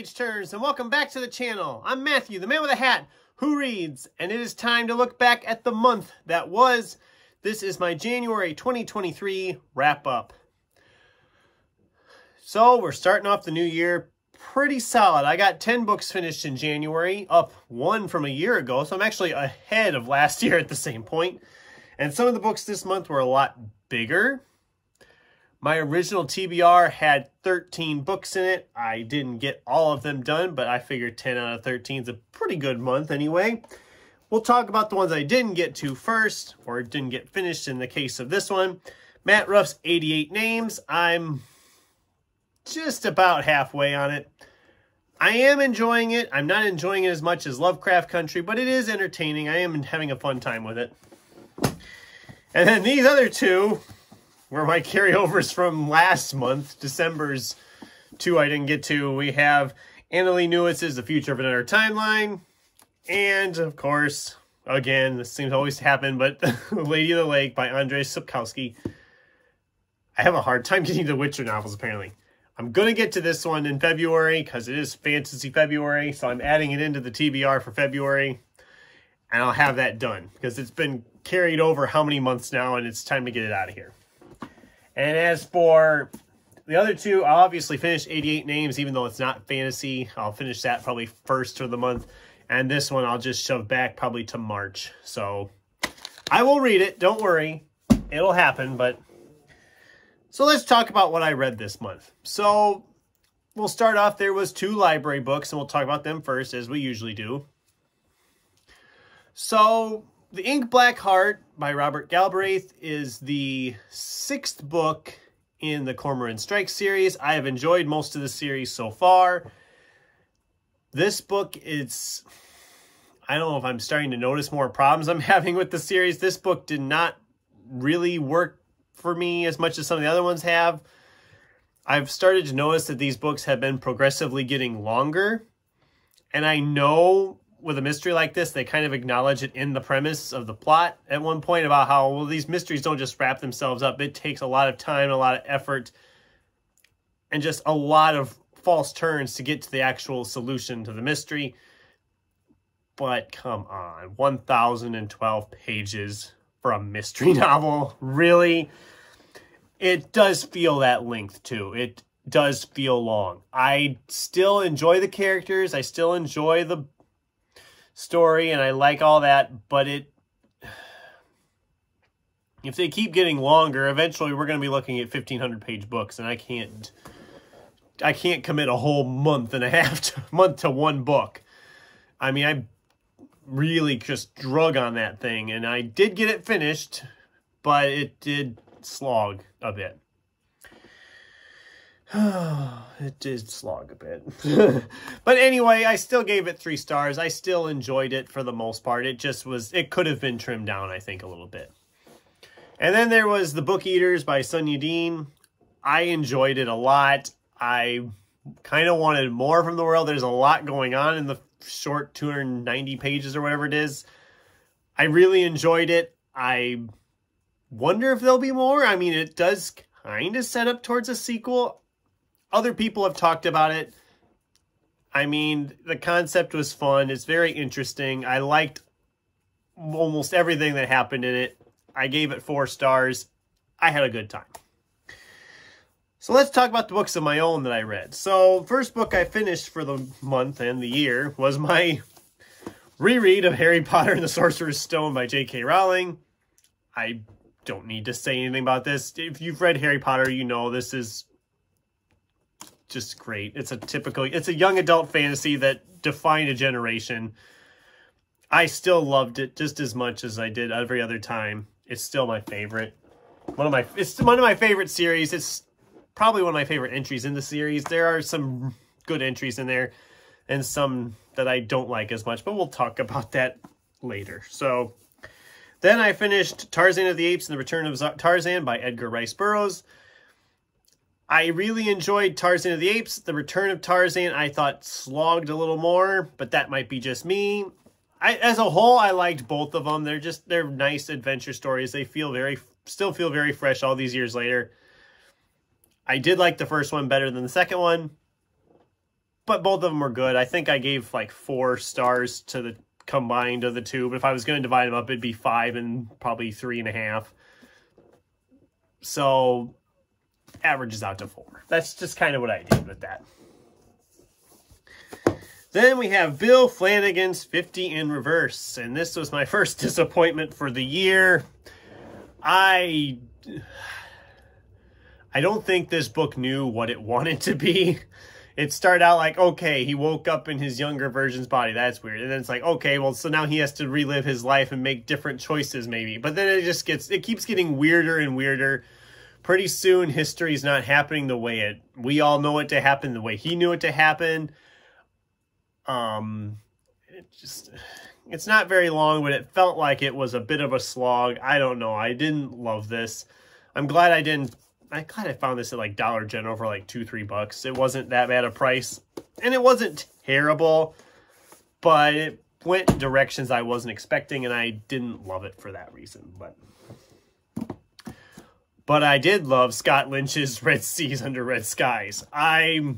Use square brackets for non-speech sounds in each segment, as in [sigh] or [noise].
page turns and welcome back to the channel. I'm Matthew, the man with a hat who reads, and it is time to look back at the month that was. This is my January 2023 wrap up. So we're starting off the new year pretty solid. I got 10 books finished in January, up one from a year ago, so I'm actually ahead of last [laughs] year at the same point. And some of the books this month were a lot bigger, my original TBR had 13 books in it. I didn't get all of them done, but I figured 10 out of 13 is a pretty good month anyway. We'll talk about the ones I didn't get to first, or didn't get finished in the case of this one. Matt Ruff's 88 Names. I'm just about halfway on it. I am enjoying it. I'm not enjoying it as much as Lovecraft Country, but it is entertaining. I am having a fun time with it. And then these other two, where my [laughs] carryovers from last month, December's two I didn't get to. We have Annalee Newitz's The Future of Another Timeline. And, of course, again, this seems to always to happen, but [laughs] Lady of the Lake by Andrzej Sapkowski. I have a hard time [laughs] getting the Witcher novels, apparently. I'm going to get to this one in February because it is Fantasy February, so I'm adding it into the TBR for February. And I'll have that done because it's been carried over how many months now, and it's time to get it out of here. And as for the other two, I'll obviously finish 88 names, even though it's not fantasy. I'll finish that probably first of the month. And this one I'll just shove back probably to March. So I will read it. Don't worry. It'll happen. But so let's talk about what I read this month. So we'll start off. There was two library books, and we'll talk about them first, as we usually do. So the Ink Black Heart by Robert Galbraith is the sixth book in the Cormoran Strike series. I have enjoyed most of the series so far. This book is... I don't know if I'm starting to notice more problems I'm [laughs] having with the series. This book did not really work for me as much as some of the other ones have. I've started to notice that these books have been progressively getting longer. And I know with a mystery like this, they kind of acknowledge it in the premise of the plot at one point about how, well, these mysteries don't just wrap themselves up. It takes a lot of time, a lot of effort, and just a lot of false turns to get to the actual solution to the mystery. But come on, 1,012 pages for a mystery [laughs] novel. Really? It does feel that length, too. It does feel long. I still enjoy the characters. I still enjoy the story and I like all that, but it if they keep getting longer, eventually we're going to be looking at 1500 page books and I can't I can't commit a whole month and a [laughs] half to month to one book. I mean, I really just drug on that thing and I did get it finished, but it did slog a bit. [sighs] it did slog a bit. [laughs] but anyway, I still gave it three stars. I still enjoyed it for the most part. It just was, it could have been trimmed down, I think, a little bit. And then there was The Book Eaters by Sunyi Dean. I enjoyed it a lot. I kind of wanted more from the world. There's a lot going on in the short 290 pages or whatever it is. I really enjoyed it. I wonder if there'll be more. I mean, it does kind of set up towards a sequel other people have talked about it. I mean, the concept was fun. It's very interesting. I liked almost everything that happened in it. I gave it four stars. I had a good time. So let's talk about the books of my own that I read. So first book I finished for the month and the year was my reread of Harry Potter and the Sorcerer's Stone by J.K. Rowling. I don't need to say anything about this. If you've read Harry Potter, you know this is just great. It's a typical, it's a young adult fantasy that defined a generation. I still loved it just as much as I did every other time. It's still my favorite. One of my, it's one of my favorite series. It's probably one of my favorite entries in the series. There are some good entries in there and some that I don't like as much, but we'll talk about that later. So then I finished Tarzan of the Apes and the Return of Tarzan by Edgar Rice Burroughs. I really enjoyed Tarzan of the Apes. The Return of Tarzan I thought slogged a little more, but that might be just me. I, as a whole, I liked both of them. They're just, they're nice adventure stories. They feel very, still feel very fresh all these years later. I did like the first one better than the second one, but both of them were good. I think I gave like four stars to the combined of the two. But if I was going to divide them up, it'd be five and probably three and a half. So averages out to four. That's just kind of what I did with that. Then we have Bill Flanagan's 50 in reverse. And this was my [laughs] first disappointment for the year. I I don't think this book knew what it [laughs] wanted to be. It started out like, okay, he woke up in his younger version's body. That's weird. And then it's like, okay, well, so now he has to relive his life and make different choices, maybe. But then it just gets, it keeps getting weirder and weirder. Pretty soon, history is not happening the way it, we all know it to happen, the way he knew it to happen. Um, it just, it's not very long, but it felt like it was a bit of a slog. I don't know. I didn't love this. I'm glad I didn't I glad I found this at like Dollar General for like two, three bucks. It wasn't that bad a price. And it wasn't terrible, but it went directions I wasn't expecting, and I didn't love it for that reason. But but I did love Scott Lynch's [laughs] Red Seas Under Red Skies. I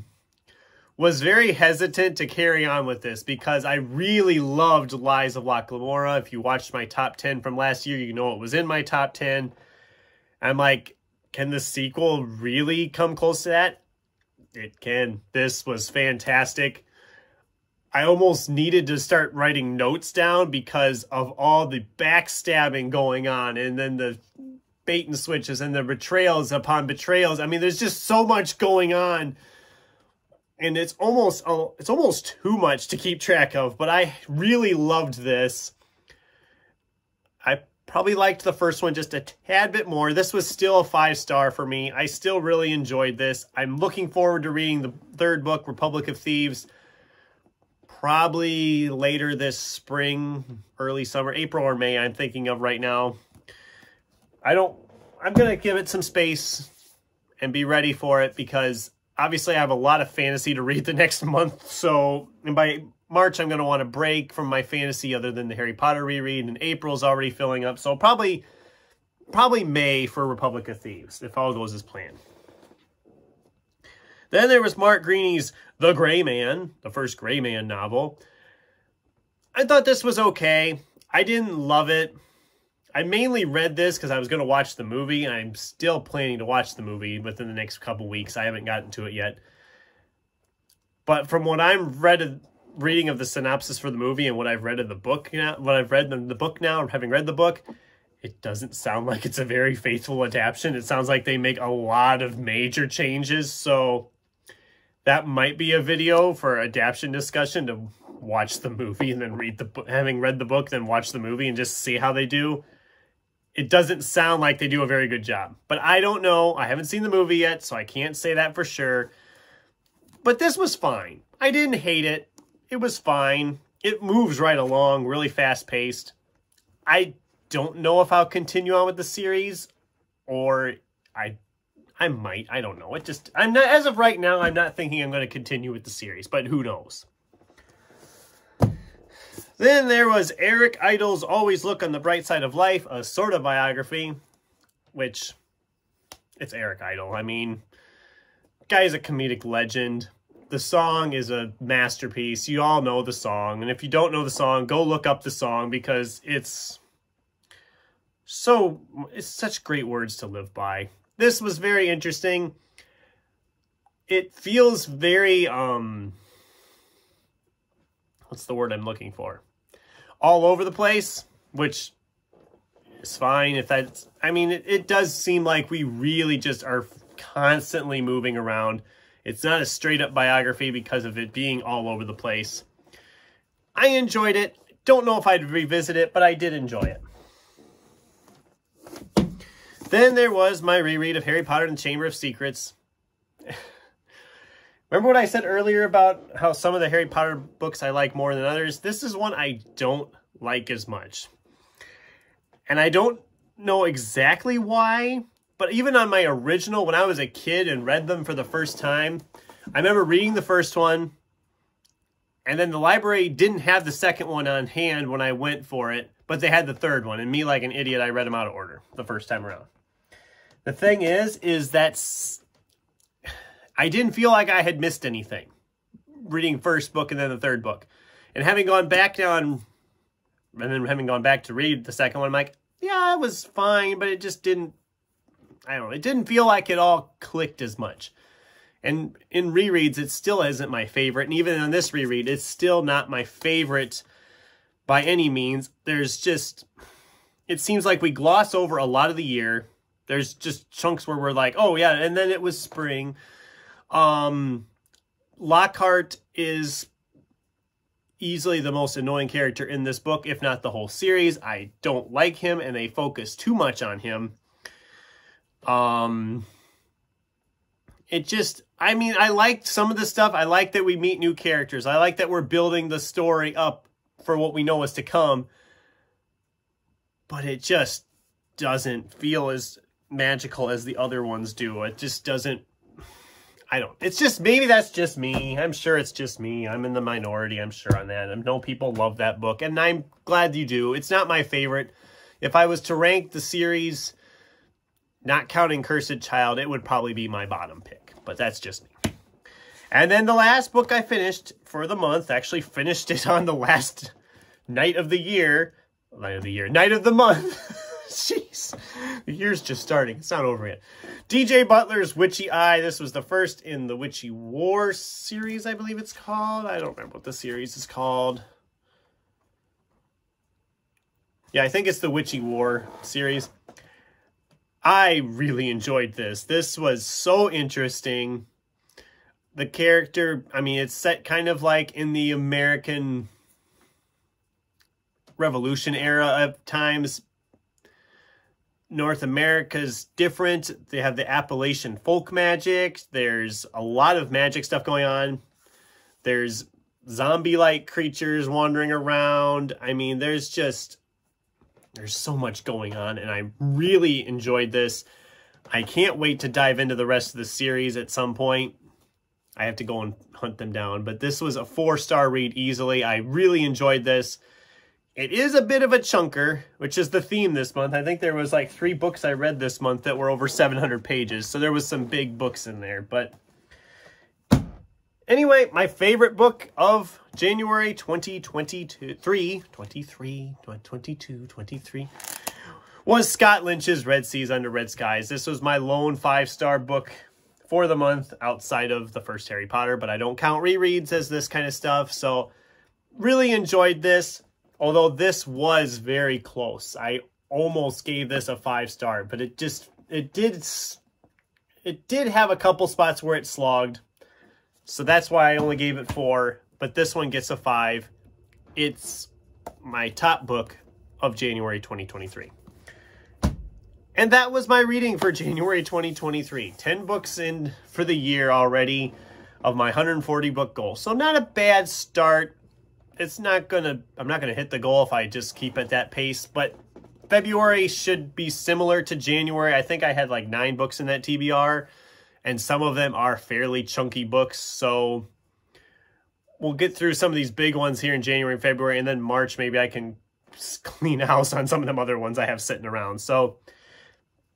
was very hesitant to carry on with this because I really loved Lies of Locke Lamora. If you watched my top 10 from last year, you know it was in my top 10. I'm like, can the sequel really come close to that? It can. This was fantastic. I almost needed to start writing notes down because of all the backstabbing going on and then the bait and switches and the betrayals upon betrayals. I mean, there's just so much going on. And it's almost uh, it's almost too much to keep track of, but I really loved this. I Probably liked the first one just a tad bit more. This was still a five star for me. I still really enjoyed this. I'm looking forward to reading the third book, Republic of Thieves, probably later this spring, early summer, April or May, I'm thinking of right now. I don't, I'm going to give it some space and be ready for it because obviously I have a lot of fantasy to read the next [laughs] month. So, and by March, I'm going to want to break from my fantasy other than the Harry Potter reread, and April's already filling up. So probably, probably May for Republic of Thieves, if all goes as planned. Then there was Mark Greaney's The Gray Man, the first Gray Man novel. I thought this was okay. I didn't love it. I mainly read this because I was going to watch the movie, I'm still planning to watch the movie within the next couple weeks. I haven't gotten to it yet. But from what I'm read reading of the synopsis for the movie and what I've read in the book now, what I've read in the book now, having read the book, it doesn't sound [laughs] like it's a very faithful adaptation. It sounds like they make a lot of major changes. So that might be a video for adaptation discussion to watch the movie and then read the book, having read the book, then watch the movie and just see how they do. It doesn't sound like they do a very good job, but I don't know. I haven't seen the movie yet, so I can't say that for sure. But this was fine. I didn't hate it it was fine. It moves right along, really fast paced. I don't know if I'll continue on with the series or I I might. I don't know. It just I'm not as of right now, I'm not thinking I'm going to continue with the series, but who knows. Then there was Eric Idle's Always Look on the Bright Side of Life, a sort of biography, which it's Eric Idle. I mean, guy's a comedic legend the song is a masterpiece. You all know the song. And if you don't know the song, go look up the song because it's so, it's such great words to live by. This was very interesting. It feels very, um, what's the word I'm looking for? All over the place, which is fine if that's, I mean, it, it does seem like we really just are constantly moving around it's not a straight up biography because of it being all over the place. I enjoyed it. Don't know if I'd revisit it, but I did enjoy it. Then there was my reread of Harry Potter and the Chamber of Secrets. [laughs] Remember what I said earlier about how some of the Harry Potter books I like more than others? This is one I don't like as much. And I don't know exactly why, but even on my original, when I was a kid and read them for the first time, I remember reading the first one, and then the library didn't have the second one on hand when I went for it, but they had the third one. And me, like an idiot, I read them out of order the first time around. The thing is, is that I didn't feel like I had missed anything. reading first book and then the third book. And having gone back down, and then having gone back to read the second one, I'm like, yeah, it was fine, but it just didn't, I don't know, it didn't feel like it all clicked as much. And in rereads, it still isn't my favorite. And even on this reread, it's still not my favorite by any means. There's just, it seems like we gloss over a lot of the year. There's just chunks where we're like, oh yeah, and then it was spring. Um, Lockhart is easily the most annoying character in this book, if not the whole series. I don't like him, and they focus too much on him. Um, it just, I mean, I liked some of the stuff. I like that we meet new characters. I like that we're building the story up for what we know is to come. But it just doesn't feel as magical as the other ones do. It just doesn't I don't. It's just maybe that's just me. I'm sure it's just me. I'm in the minority. I'm sure on that. I know people love that book, and I'm glad you do. It's not my favorite. If I was to rank the series, not counting Cursed Child, it would probably be my bottom pick. But that's just me. And then the last book I finished for the month, actually finished it on the last [laughs] night of the year, night of the year, night of the month. [laughs] Jeez, the year's just starting. It's not over yet. DJ Butler's Witchy Eye. This was the first in the Witchy War series, I believe it's called. I don't remember what the series is called. Yeah, I think it's the Witchy War series. I really enjoyed this. This was so interesting. The character, I mean, it's set kind of like in the American Revolution era of times, North America's different. They have the Appalachian folk magic. There's a lot of magic stuff going on. There's zombie-like creatures wandering around. I mean, there's just there's so much going on and I really enjoyed this. I can't wait to dive into the rest of the series at some point. I have to go and hunt them down, but this was a four-star read easily. I really enjoyed this. It is a bit of a chunker, which is the theme this month. I think there was like three books I read this month that were over 700 pages. So there was some big books in there. But anyway, my favorite book of January 2023, 23, 22, 23, was Scott Lynch's Red Seas Under Red Skies. This was my lone five-star book for the month outside of the first Harry Potter, but I don't count rereads as this kind of stuff. So really enjoyed this although this was very close. I almost gave this a five star, but it just, it did, it did have a couple spots where it slogged. So that's why I only gave it four, but this one gets a five. It's my top book of January 2023. And that was my reading for [laughs] January 2023. 10 books in for the year already of my 140 book goal. So not a bad start it's not gonna I'm not gonna hit the goal if I just keep at that pace, but February should be similar to January. I think I had like nine books in that TBR, and some of them are fairly chunky books. So we'll get through some of these big ones here in January and February, and then March maybe I can [laughs] clean house on some of them other ones I have sitting around. So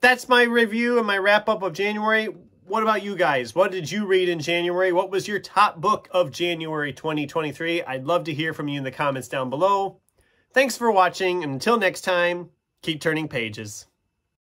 that's my review and my wrap up of January what about you guys? What did you read in January? What was your top book of January 2023? I'd love to hear from you in the comments down below. Thanks for watching, and until next time, keep turning pages.